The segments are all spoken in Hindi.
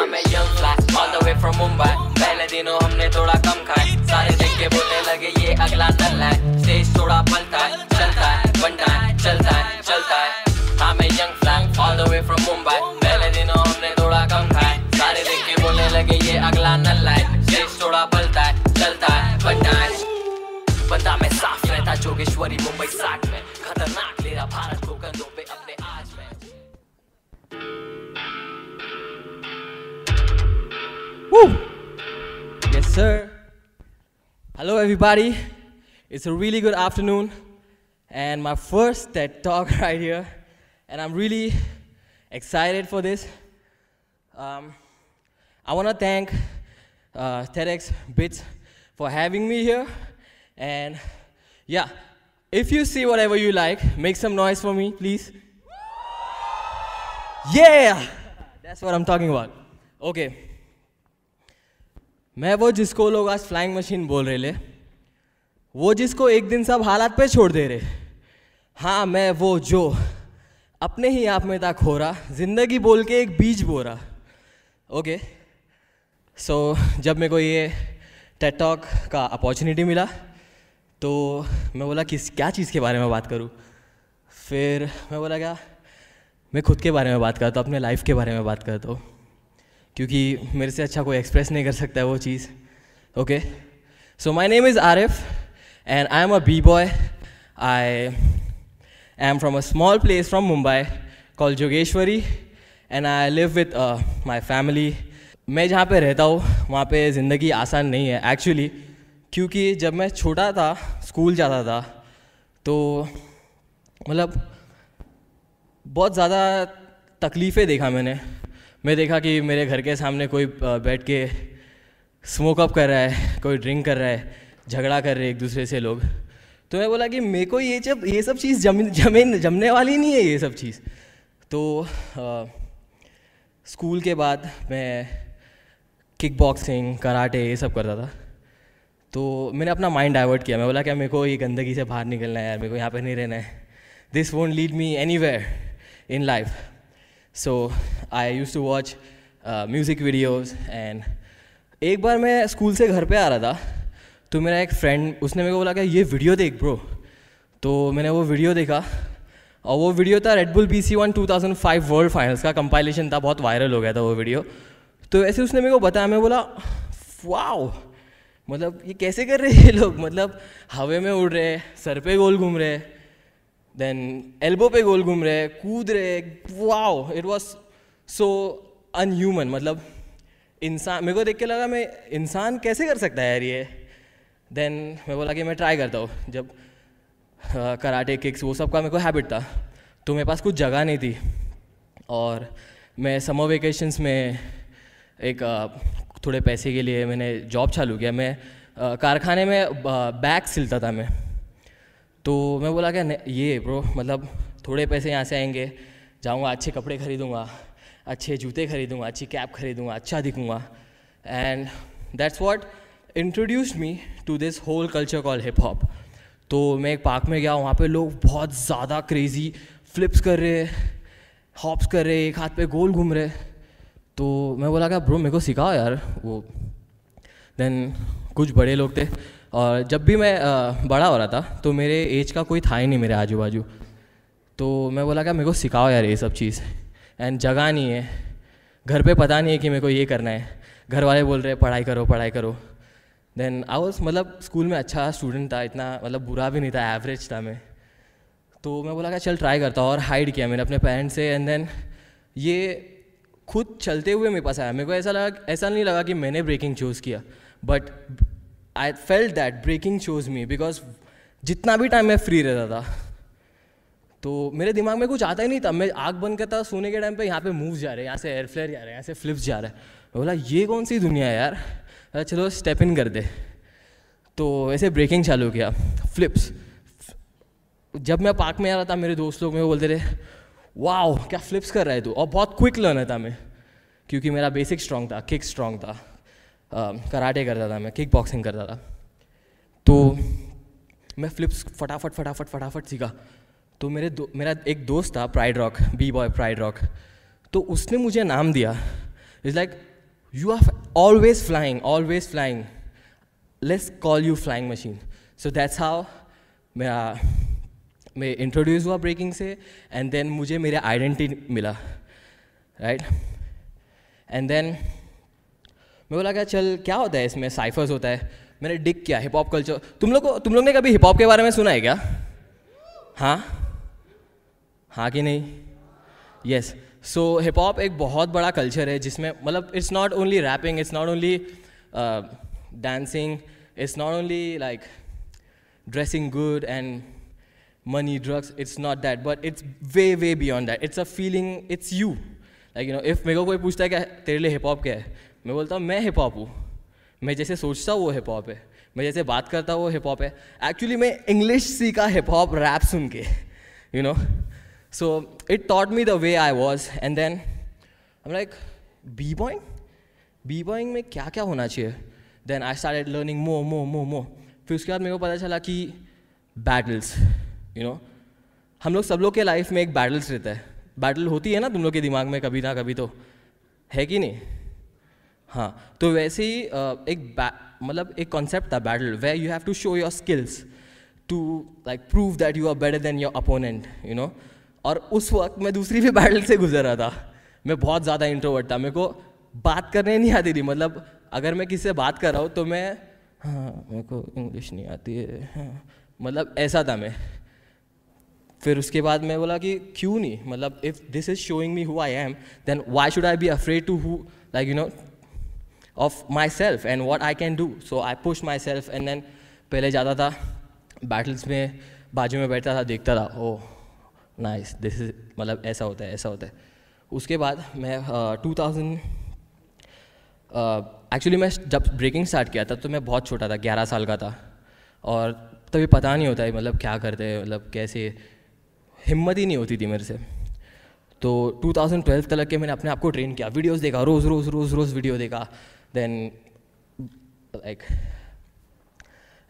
हाँ मैं young fly, all the way from Mumbai. पहले दिनों हमने थोड़ा कम खाए। सारे देख के बोलने लगे, ये अगला नल्ला है। स्टेज थोड़ा पलटा है, चलता है बनता है, चलता है चलता है। हाँ मैं young fly, all the way from Mumbai. पहले दिनों हमने थोड़ा कम खाए। सारे देख के बोलने लगे, ये अगला नल्ला है। स्टेज थोड़ा पलटा है, चलता है बनता है। बंदा मैं साफ़ रहता, जोगेश्वरी मुंबई साठ में। खतरनाक ले रहा भारत को कंधों पे अपने Woo! Yes, sir. Hello, everybody. It's a really good afternoon, and my first TED talk right here, and I'm really excited for this. Um, I want to thank uh, TEDx Bits for having me here, and yeah, if you see whatever you like, make some noise for me, please. Yeah, that's what I'm talking about. Okay. मैं वो जिसको लोग आज फ्लाइंग मशीन बोल रहे ले, वो जिसको एक दिन सब हालात पे छोड़ दे रहे। हाँ मैं वो जो अपने ही आप में था खोरा, ज़िंदगी बोल के एक बीज बो रहा। ओके सो जब मेरे को ये टेटॉक का अपॉर्चुनिटी मिला तो मैं बोला, किस, क्या चीज़ के बारे में बात करूँ? फिर मैं बोला, क्या? मैं खुद के बारे में बात करता हूँ, अपने लाइफ के बारे में बात करता हूँ। क्योंकि मेरे से अच्छा कोई एक्सप्रेस नहीं कर सकता है वो चीज़। Okay so my name is Arif and I am a B boy I am from a small place from Mumbai called Jogeshwari and I live with uh, my family. मैं जहाँ पे रहता हूँ वहाँ पे ज़िंदगी आसान नहीं है एक्चुअली क्योंकि जब मैं छोटा था स्कूल जाता था तो मतलब बहुत ज़्यादा तकलीफ़ें देखा मैंने। मैं देखा कि मेरे घर के सामने कोई बैठ के स्मोक अप कर रहा है कोई ड्रिंक कर रहा है झगड़ा कर रहे एक दूसरे से लोग। तो मैं बोला कि मेरे को ये जब ये सब चीज़ जम जमे जमने वाली नहीं है ये सब चीज़। तो अ, स्कूल के बाद मैं किक बॉक्सिंग कराटे ये सब करता था। तो मैंने अपना माइंड डाइवर्ट किया। मैं बोला क्या मेरे को ये गंदगी से बाहर निकलना है यार मेरे को यहाँ पे नहीं रहना है। This won't lead me any in life so I use to watch music videos and एक बार मैं स्कूल से घर पे आ रहा था तो मेरा एक फ्रेंड उसने मेरे को बोला कि ये वीडियो देख ब्रो तो मैंने वो वीडियो देखा और वो वीडियो था Red Bull B C one two thousand five world finals का कंपाइलेशन था, बहुत वायरल हो गया था वो वीडियो तो ऐसे उसने मेरे को बताया, मैं बोला, वाओ मतलब ये कैसे कर रहे हैं ये लोग? मतलब हवा में उड़ रहे सर पे गोल घूम रहे देन एल्बो पे गोल घूम रहे कूद रहे wow it was so unhuman मतलब इंसान मेरे को देख के लगा मैं इंसान कैसे कर सकता है यार ये? देन मैं बोला कि मैं ट्राई करता हूँ। जब कराटे किक्स वो सब का मेरे को हैबिट था। तो मेरे पास कुछ जगह नहीं थी। और मैं समर वेकेशंस में एक अ, थोड़े पैसे के लिए मैंने जॉब चालू किया। मैं कारखाने में बैग सिलता था मैं। तो मैं बोला क्या ये ब्रो मतलब थोड़े पैसे यहाँ से आएँगे, जाऊँगा, अच्छे कपड़े खरीदूँगा, अच्छे जूते खरीदूँगा, अच्छी कैप खरीदूँगा अच्छा दिखूँगा। And that's what introduced me to this whole culture call hip hop तो मैं एक पार्क में गया, वहाँ पे लोग बहुत ज़्यादा क्रेज़ी फ्लिप्स कर रहे हॉप्स कर रहे, एक हाथ पे गोल घूम रहे। तो मैं बोला क्या, ब्रो, मेरे को सिखाओ यार वो। देन कुछ बड़े लोग थे और जब भी मैं बड़ा हो रहा था तो मेरे एज का कोई था ही नहीं मेरे आजू बाजू तो मैं बोला, क्या मेरे को सिखाओ यार ये सब चीज़? एंड जगह नहीं है। घर पे पता नहीं है कि मेरे को ये करना है। घर वाले बोल रहे हैं, पढ़ाई करो पढ़ाई करो। देन आई वॉज़ मतलब स्कूल में अच्छा स्टूडेंट था, इतना मतलब बुरा भी नहीं था एवरेज था मैं। तो मैं बोला, क्या चल ट्राई करता और हाइड किया मैंने अपने पेरेंट्स से। एंड देन ये खुद चलते हुए मेरे पास आया। मेरे को ऐसा लगा, ऐसा नहीं लगा कि मैंने ब्रेकिंग चूज़ किया। But I felt that breaking choose me because जितना भी टाइम मैं फ्री रहता था तो मेरे दिमाग में कुछ आता ही नहीं था। मैं आग बंद करता सोने के टाइम पे, यहाँ पे मूव जा रहे हैं, यहाँ से एयर फ्लेयर जा रहे हैं, यहाँ से फ्लिप्स जा रहे हैं। बोला, ये कौन सी दुनिया है यार? अरे चलो स्टेप इन कर दे। तो ऐसे ब्रेकिंग चालू किया। फ्लिप्स जब मैं पार्क में आ रहा था, मेरे दोस्त लोग मेरे बोलते रहे वाह क्या फ्लिप्स कर रहा है तू? और बहुत क्विक लर्नर था मैं, क्योंकि मेरा बेसिक स्ट्रॉन्ग था किक स्ट्रॉन्ग था। कराटे करता था मैं किक बॉक्सिंग करता था। तो मैं फ्लिप्स फटाफट फटाफट फटाफट सीखा। तो मेरे दो, मेरा एक दोस्त था Pride Rock B boy Pride Rock तो उसने मुझे नाम दिया। Is like you are always flying always flying Let's call you flying machine so that's how मेरा, मैं इंट्रोड्यूस हुआ ब्रेकिंग से एंड देन मुझे मेरे आइडेंटिटी मिला। राइट एंड देन मैं बोला, क्या चल, क्या होता है इसमें? साइफर्स होता है। मैंने, डिक किया? हिप हॉप कल्चर तुम लोग को, तुम लोग ने कभी हिप हॉप के बारे में सुना है क्या? हाँ? हाँ कि नहीं? यस सो हिप हॉप एक बहुत बड़ा कल्चर है जिसमें मतलब it's not only rapping it's not only dancing it's not only like dressing good and money, drugs, it's not that, but it's way way beyond that. It's a feeling, it's you. Like, you know, if मेरे को कोई पूछता है क्या, तेरे लिए हिप हॉप क्या है? मैं बोलता हूँ, मैं हिप हॉप हूँ। मैं जैसे सोचता हूँ वो हिप हॉप है। मैं जैसे बात करता हूँ वो हिप हॉप है। एक्चुअली मैं इंग्लिश सीखा हिप हॉप रैप सुन के you know so it taught me the way I was and then I like B boying B boying में क्या क्या होना चाहिए? देन आई स्टार्ट लर्निंग मो मो मो मो फिर उसके बाद मेरे को पता चला कि बैटल्स यू नो हम लोग सब लोग के लाइफ में एक बैटल्स रहता है। बैटल होती है ना तुम लोग के दिमाग में कभी ना कभी तो? है कि नहीं? हाँ तो वैसे ही एक मतलब एक कॉन्सेप्ट था battle way you have to show your skills to like prove that you are better than your opponent you know और उस वक्त मैं दूसरी भी बैटल से गुजर रहा था। मैं बहुत ज़्यादा इंट्रोवर्ट था। मेरे को बात करने नहीं आती थी। मतलब अगर मैं किसी से बात कर रहा हूँ तो मैं हाँ मेरे को इंग्लिश नहीं आती है। हाँ मतलब ऐसा था मैं। फिर उसके बाद मैं बोला कि क्यों नहीं? मतलब if this is showing me who I am then why should I be afraid to who like you know self and what I can do so I push myself and then पहले जाता था बैटल्स में, बाजू में बैठता था, देखता था ओ नाइस दिस इज़ मतलब ऐसा होता है, ऐसा होता है. उसके बाद मैं टू थाउज़ेंड एक्चुअली मैं जब ब्रेकिंग स्टार्ट किया था तो मैं बहुत छोटा था, ग्यारह साल का था। और तभी पता नहीं होता है मतलब क्या करते हैं मतलब कैसे, हिम्मत ही नहीं होती थी मेरे से। तो 2012 तक के मैंने अपने आप को ट्रेन किया। वीडियोस देखा, रोज़ रोज़ रोज़ रोज़ वीडियो देखा। Then like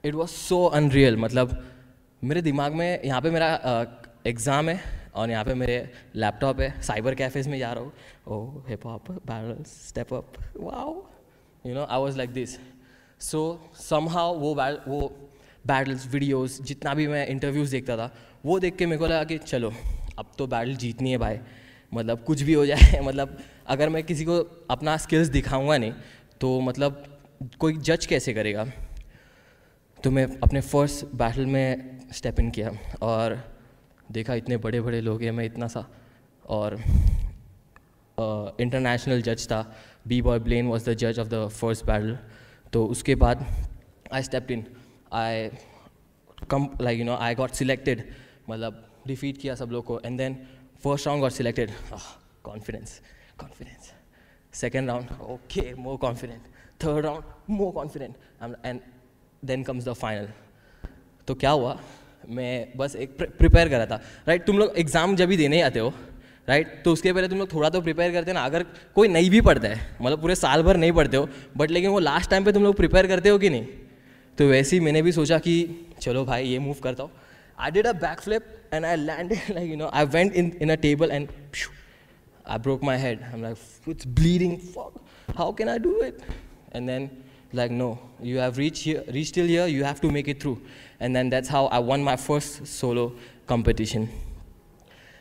it was so unreal मतलब मेरे दिमाग में यहाँ पे मेरा एग्ज़ाम है और यहाँ पे मेरे लैपटॉप है साइबर कैफेज में जा रहा हूँ। ओ hip hop barrel step up wow you know I was like this so somehow वो वो बैटल्स वीडियोस जितना भी मैं इंटरव्यूज़ देखता था, वो देख के मेरे को लगा कि चलो, अब तो बैटल जीतनी है भाई। मतलब कुछ भी हो जाए मतलब अगर मैं किसी को अपना स्किल्स दिखाऊँगा नहीं तो मतलब कोई जज कैसे करेगा? तो मैं अपने फ़र्स्ट बैटल में स्टेप इन किया और देखा इतने बड़े बड़े लोग हैं, मैं इतना सा और इंटरनेशनल जज था। B boy Blaine was the जज ऑफ़ द फ़र्स्ट बैटल तो उसके बाद I step in I come like you know I got selected मतलब डिफीट किया सब लोग को। And then first round got selected confidence confidence second round okay more confident third round more confident and then comes the final तो क्या हुआ? मैं बस एक प्रिपेयर कर रहा था राइट तुम लोग एग्ज़ाम जब भी देने आते हो राइट तो उसके पहले तुम लोग थोड़ा तो प्रिपेयर करते हैं ना, अगर कोई नहीं भी पढ़ता है मतलब पूरे साल भर नहीं पढ़ते हो बट लेकिन वो लास्ट टाइम पे तुम लोग प्रिपेयर करते हो कि नहीं? तो वैसे ही मैंने भी सोचा कि चलो भाई, ये मूव करता हूँ। I did a back flip and I land like you know I went in in a table and I broke my head. I'm like, it's bleeding. Fuck. How can I do it? And then, like, no, you have reached here, reached till here. You have to make it through. And then that's how I won my first solo competition.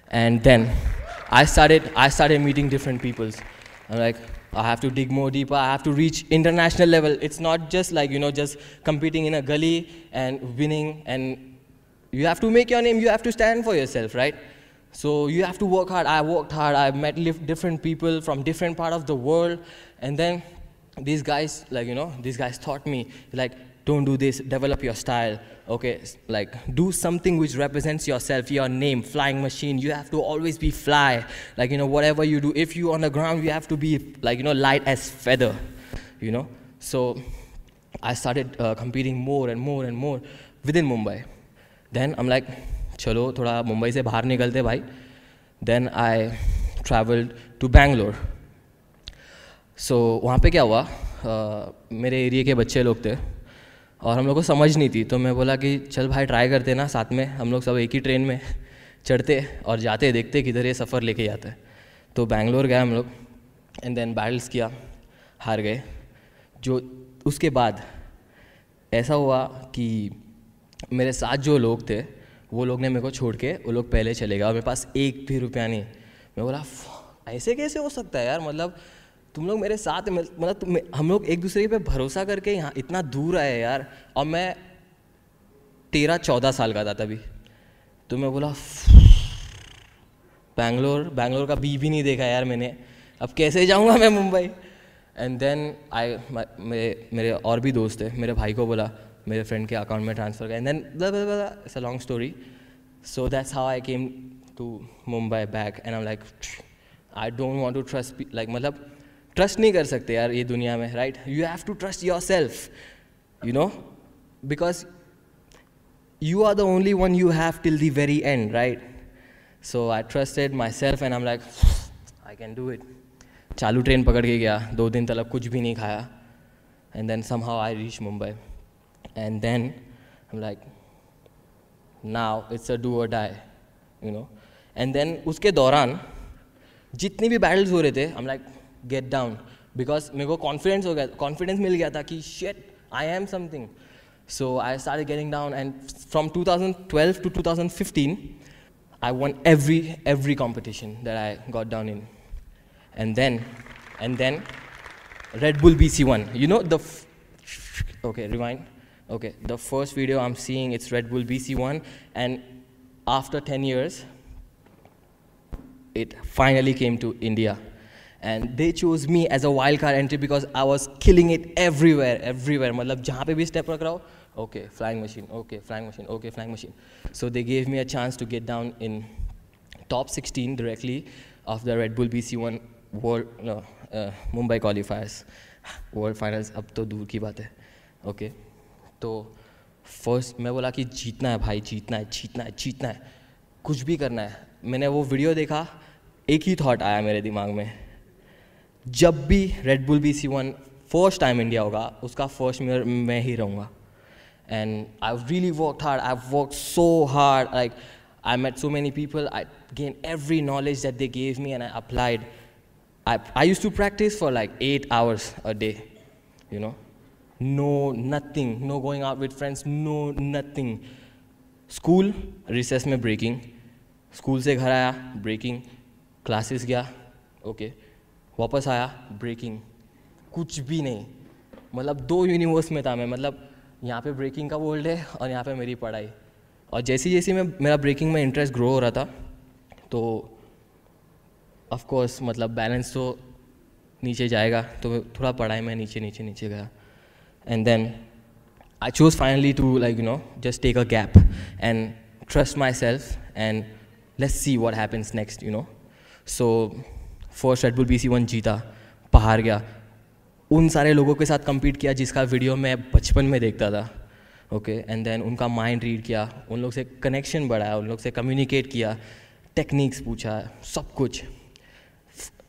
And then, I started. I started meeting different peoples. I'm like, I have to dig more deeper. I have to reach international level. It's not just like, you know, just competing in a gully and winning. And you have to make your name. You have to stand for yourself, right? So you have to work hard. I worked hard. I met different people from different part of the world. And then these guys, like, you know, these guys taught me, like, don't do this, develop your style. Okay, like do something which represents yourself, your name, flying machine. You have to always be fly. Like, you know, whatever you do, if you on the ground, you have to be like, you know, light as feather, you know. So I started uh, competing more and more and more within Mumbai. Then I'm like, chalo, थोड़ा मुंबई से बाहर निकलते भाई। Then I traveled to Bangalore so वहाँ पे क्या हुआ? uh, मेरे एरिए के बच्चे लोग थे और हम लोग को समझ नहीं थी तो मैं बोला कि चल भाई ट्राई करते ना साथ में। हम लोग सब एक ही ट्रेन में चढ़ते और जाते देखते किधर ये सफ़र लेके जाते। तो बैंगलोर गए हम लोग एंड देन बैटल्स किया हार गए। जो उसके बाद ऐसा हुआ कि मेरे साथ जो लोग थे वो लोग ने मेरे को छोड़ के, वो लोग पहले चले गए और मेरे पास एक भी रुपया नहीं। मैं बोला ऐसे कैसे हो सकता है यार? मतलब तुम लोग मेरे साथ मतलब हम लोग एक दूसरे पे भरोसा करके यहाँ इतना दूर आए यार। और मैं तेरह चौदह साल का था तभी। तो मैं बोला बैंगलोर बैंगलोर का बी भी नहीं देखा यार मैंने। अब कैसे जाऊँगा मैं मुंबई? एंड देन आई मेरे मेरे और भी दोस्त थे, मेरे भाई को बोला मेरे फ्रेंड के अकाउंट में ट्रांसफ़र किया। And then it's a long story so that's how I came to Mumbai back and I like I don't want to trust like मतलब ट्रस्ट नहीं कर सकते यार ये दुनिया में right you have to trust yourself you know because you are the only one you have till the very end right so I trusted myself and I like I can do it चालू ट्रेन पकड़ के गया। दो दिन तक कुछ भी नहीं खाया। And then somehow I reach Mumbai And then I am like now it's a do or die you know and then उसके दौरान जितनी भी बैटल्स हो रहे थे I am like get down because मेरे को कॉन्फिडेंस हो गया कॉन्फिडेंस मिल गया था कि शेट I am something so I start getting down and from 2012 to 2015 I won every every competition that I got down in, and then and then Red Bull BC1. You know the okay rewind. Okay, the first video I'm seeing it's Red Bull BC1, and after 10 years, it finally came to India and they chose me as a wildcard entry because I was killing it everywhere, everywhere. मतलब जहाँ पे भी step रख रहा हो, okay, flying machine, okay, flying machine, okay, flying machine. So they gave me a chance to get down in top 16 directly of the Red Bull BC1 World no, uh, Mumbai qualifiers. World finals अब तो दूर की बात है, okay. तो फ़र्स्ट मैं बोला कि जीतना है भाई जीतना है जीतना है जीतना है। कुछ भी करना है। मैंने वो वीडियो देखा एक ही थॉट आया मेरे दिमाग में। जब भी Red Bull B C one first time India होगा उसका फ़र्स्ट मेयर मैं ही रहूँगा। And I really work hard I work so hard like I met so many people I gain every knowledge that they gave me and I applied I I used to practice for like eight hours a day, you know. No, nothing, no going out with friends, no, nothing. School, recess में breaking. School से घर आया, breaking. Classes गया, okay. वापस आया ब्रेकिंग कुछ भी नहीं मतलब दो यूनिवर्स में था मैं मतलब यहाँ पे ब्रेकिंग का वर्ल्ड है और यहाँ पे मेरी पढ़ाई और जैसी जैसी मैं मेरा ब्रेकिंग में इंटरेस्ट ग्रो हो रहा था तो ऑफ़ कोर्स मतलब बैलेंस तो नीचे जाएगा तो थोड़ा पढ़ाई में नीचे नीचे नीचे गया choose finally to like you know just take a gap and trust myself and let's see what happens next you know so first Red Bull B C one जीता, पहाड़ गया। उन सारे लोगों के साथ कम्पीट किया जिसका वीडियो मैं बचपन में देखता था ओके एंड देन उनका माइंड रीड किया, उन लोग से कनेक्शन बढ़ाया, उन लोग से कम्युनिकेट किया टेक्निक्स पूछा, सब कुछ।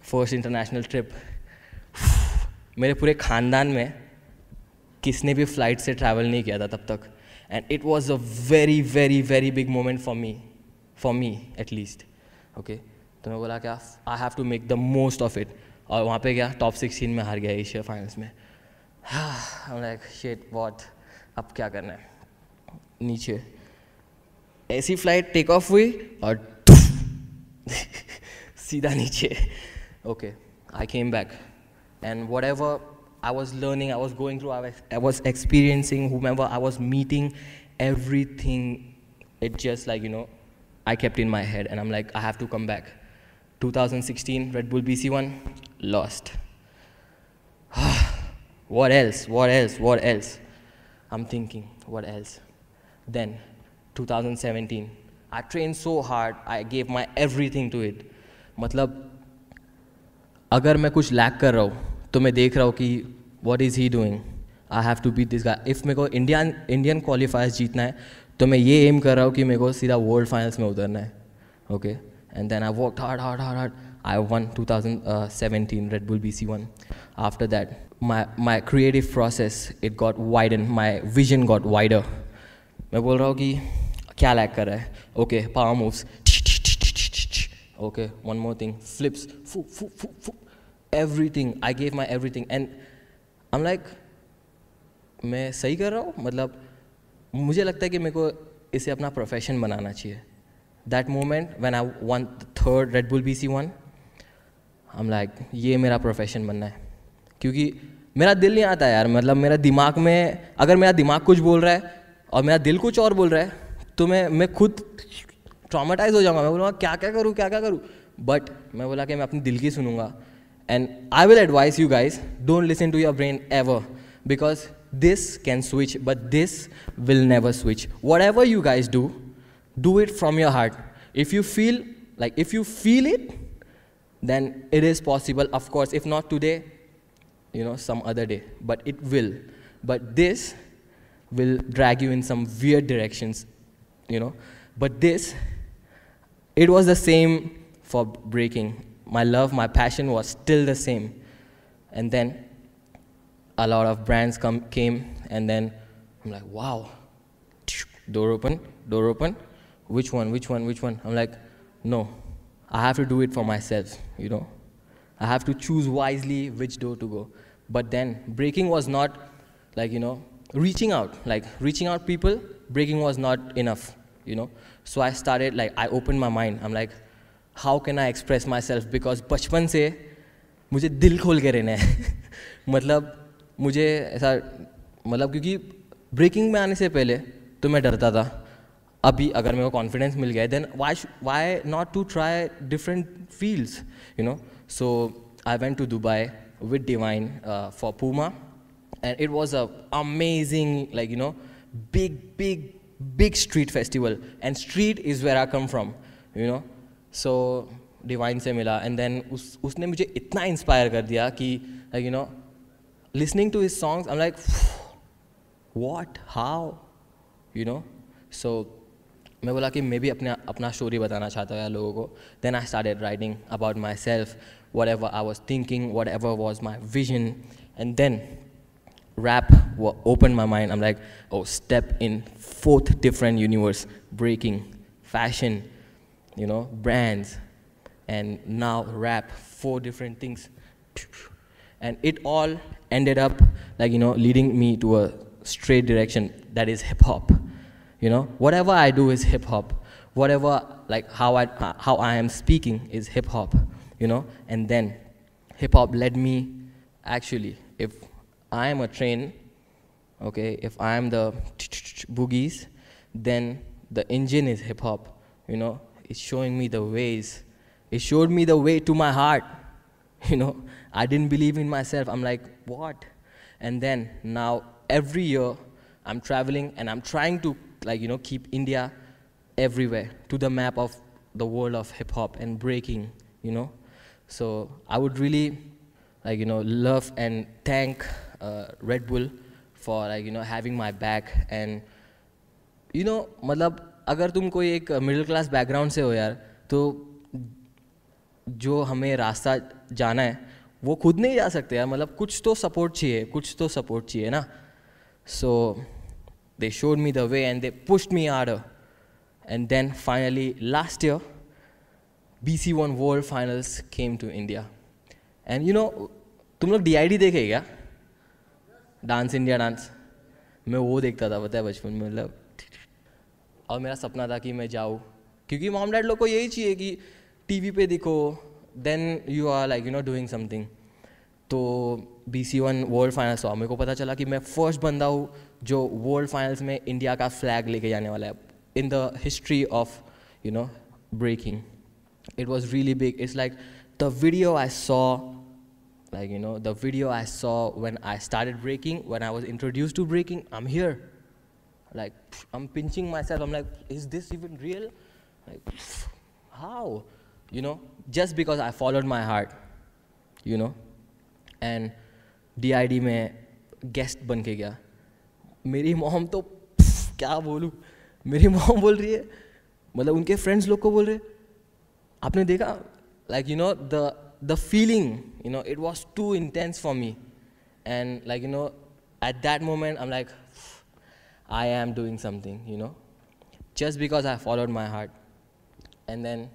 फ़र्स्ट इंटरनेशनल ट्रिप मेरे पूरे ख़ानदान में किसने भी फ़्लाइट से ट्रैवल नहीं किया था तब तक। And it was a very very very big moment for me for me at least okay तो मैं बोला क्या I have to make the most of it और वहाँ पे गया टॉप सिक्सटीन में हार गया एशिया फाइनल्स में। लाइक शेट वॉट अब क्या करना है? नीचे। ऐसी फ़्लाइट टेक ऑफ़ हुई और सीधा नीचे। Okay I came back and what whatever i was learning i was going through i was, I was experiencing whomever i was meeting everything it just like you know i kept in my head and i'm like i have to come back 2016 red bull bc1 lost what else what else what else i'm thinking what else then 2017 i trained so hard i gave my everything to it matlab अगर मैं कुछ लैक कर रहा हूँ तो मैं देख रहा हूँ कि what is he doing I have to beat this guy if मेरे को इंडियन इंडियन क्वालिफायर्स जीतना है तो मैं ये एम कर रहा हूँ कि मेरे को सीधा वर्ल्ड फाइनल्स में उतरना है। Okay and then I work hard hard hard hard I had to I won 2017 Red Bull BC1. After that, my, my creative process, it got widened, my vision got wider. मैं बोल रहा हूँ कि क्या लैक कर रहा है? Okay power moves okay one more thing flips fu, fu, fu, fu. Everything. I gave my everything. And I'm like, मैं सही कर रहा हूँ? मतलब मुझे लगता है कि मेरे को इसे अपना प्रोफेशन बनाना चाहिए। That moment when I won third Red Bull B C one हम लाइक ये मेरा प्रोफेशन बनना है। क्योंकि मेरा दिल नहीं आता यार मतलब मेरा दिमाग में अगर मेरा दिमाग कुछ बोल रहा है और मेरा दिल कुछ और बोल रहा है तो मैं मैं खुद ट्रामेटाइज हो जाऊँगा। मैं बोलूँगा क्या क्या करूँ क्या क्या करूँ? बट मैं बोला कि मैं अपनी दिल की सुनूँगा। And I will advise you guys don't listen to your brain ever because this can switch, but this will never switch. Whatever you guys do, do it from your heart. If you feel like if you feel it, then it is possible, of course. If not today, you know, some other day, but it will. But this will drag you in some weird directions, you know. But this, it was the same for breaking my love my passion was still the same and then a lot of brands come came and then i'm like wow door open door open which one, which one, which one? I'm like, no, I have to do it for myself, you know. I have to choose wisely which door to go. But then breaking was not like, you know, reaching out, like reaching out people, breaking was not enough, you know. So I started like, I opened my mind. I'm like, how I express myself because बचपन से मुझे दिल खोल के रहना है। मतलब मुझे ऐसा मतलब क्योंकि ब्रेकिंग में आने से पहले तो मैं डरता था। अभी अगर मेरे को कॉन्फिडेंस मिल गया then why why not to try different fields you know so I went to Dubai with Divine for Puma and it was a amazing like you know big big big street festival and street is where I come from you know so Divine से मिला. एंड देन उस उसने मुझे इतना इंस्पायर कर दिया कि like you know listening to his songs I like what how you know so मैं बोला कि मैं भी अपना अपना स्टोरी बताना चाहता हूँ लोगों को. Then I started writing about myself whatever I was thinking whatever was my vision and then rap opened my mind. I'm like, oh, step in fourth different universe, breaking, fashion, you know, brands, and now rap, four different things. And it all ended up like, you know, leading me to a straight direction that is hip hop. You know, whatever I do is hip hop. Whatever, like how I, how I am speaking is hip hop, you know. And then hip hop led me, actually, if I am a train, okay, if I am the boogies, then the engine is hip hop, you know. It's showing me the ways. It showed me the way to my heart. You know, I didn't believe in myself. I'm like, what? And then now every year I'm traveling and I'm trying to like you know keep India everywhere to the map of the world of hip hop and breaking, you know. So I would really like you know love and thank uh, Red Bull for like you know having my back and you know matlab अगर तुम कोई एक मिडिल क्लास बैकग्राउंड से हो यार तो जो हमें रास्ता जाना है वो खुद नहीं जा सकते यार मतलब कुछ तो सपोर्ट चाहिए कुछ तो सपोर्ट चाहिए ना so they showed me the way and they and they pushed me harder. And then finally, last year, BC1 World Finals came to India. And you know, तुम लोग डी आई डी देखे क्या डांस इंडिया डांस मैं वो देखता था पता है बचपन में मतलब और मेरा सपना था कि मैं जाऊँ। क्योंकि मॉम डैड लोग को यही चाहिए कि टीवी पे दिखो then you are like you know doing something तो B C one world finals हुआ। मेरे को पता चला कि मैं फ़र्स्ट बंदा हूँ जो वर्ल्ड फाइनल्स में इंडिया का फ्लैग लेके जाने वाला है। In the history of you know breaking it was really big. It's like the video i saw, like, you know, the video i saw when i started breaking, when i was introduced to breaking, i'm here. Like i'm pinching myself. I'm like, is this even real? Like how? You know, just because i followed my heart, you know? And did में गेस्ट बन के गया। मेरी मॉम तो क्या बोलूँ? मेरी मॉम बोल रही है। मतलब उनके फ्रेंड्स लोग को बोल रहे आपने देखा? Like you know the the feeling you know it was too intense for me and like you know at that moment I am like I am doing something, you know, just because I followed my heart. And then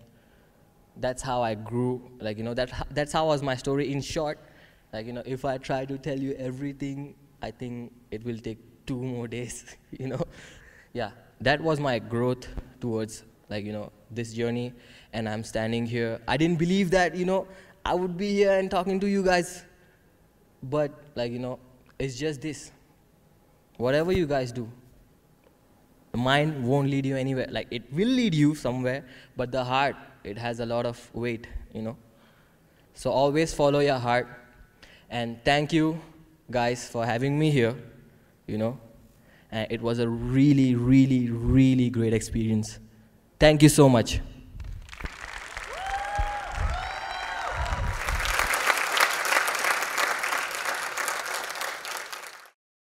that's how I grew. Like, you know, that, that's how was my story in short. Like, you know, if I try to tell you everything, I think it will take two more days, you know. Yeah, that was my growth towards, like, you know, this journey. And I'm standing here. I didn't believe that, you know, I would be here and talking to you guys. But, like, you know, it's just this whatever you guys do, the mind won't lead you anywhere. Like, it will lead you somewhere, but the heart, it has a lot of weight, you know. So always follow your heart. And thank you, guys, for having me here, you know. And it was a really, really, really great experience. Thank you so much.